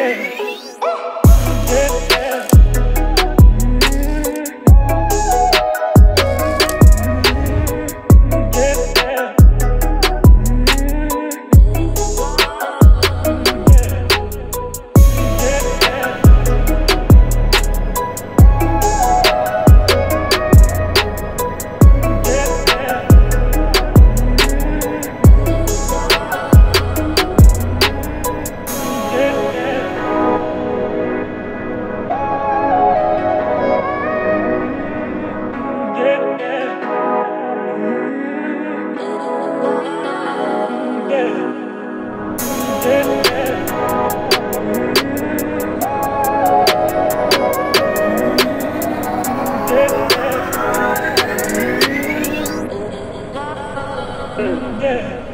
Yeah. Yeah.